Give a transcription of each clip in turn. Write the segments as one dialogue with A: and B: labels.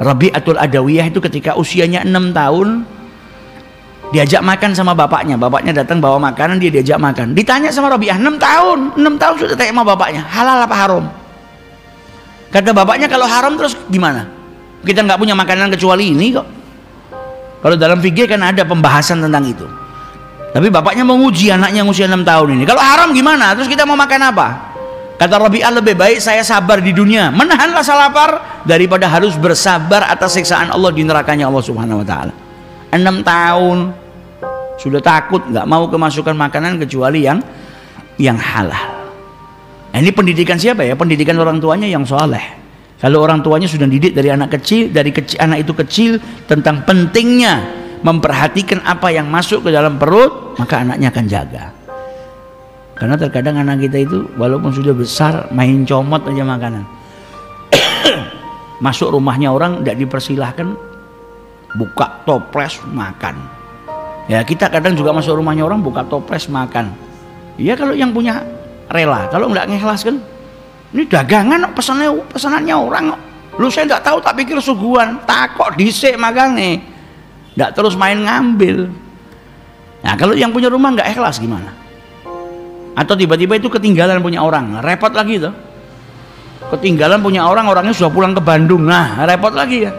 A: Rabi'atul Adawiyah itu ketika usianya enam tahun diajak makan sama bapaknya. Bapaknya datang bawa makanan dia diajak makan. Ditanya sama Rabi'ah enam tahun? Enam tahun sudah tanya sama bapaknya halal apa haram? Kata bapaknya kalau haram terus gimana? Kita nggak punya makanan kecuali ini kok. Kalau dalam fikih kan ada pembahasan tentang itu. Tapi bapaknya mau uji anaknya yang usia enam tahun ini. Kalau haram gimana? Terus kita mau makan apa Kata Rabi'ah lebih baik saya sabar di dunia, menahan rasa lapar daripada harus bersabar atas siksaan Allah di nerakanya Allah Subhanahu wa taala. Enam tahun sudah takut nggak mau kemasukan makanan kecuali yang yang halal. Nah, ini pendidikan siapa ya? Pendidikan orang tuanya yang soleh. Kalau orang tuanya sudah didik dari anak kecil, dari kecil, anak itu kecil tentang pentingnya memperhatikan apa yang masuk ke dalam perut, maka anaknya akan jaga. Karena terkadang anak kita itu walaupun sudah besar main comot aja makanan. Masuk rumahnya orang tidak dipersilahkan buka toples makan. Ya kita kadang juga masuk rumahnya orang buka toples makan. Iya kalau yang punya rela, kalau nggak ngikhlas kan ini dagangan pesannya pesanannya orang lu saya nggak tahu tak pikir suguhan takok disek nih nggak terus main ngambil nah kalau yang punya rumah nggak ikhlas gimana atau tiba-tiba itu ketinggalan punya orang. Repot lagi tuh ketinggalan punya orang orangnya sudah pulang ke Bandung. Nah repot lagi ya.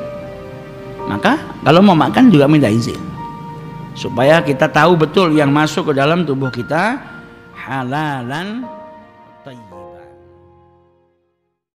A: Maka kalau mau makan juga minta izin. Supaya kita tahu betul yang masuk ke dalam tubuh kita halalan tayyib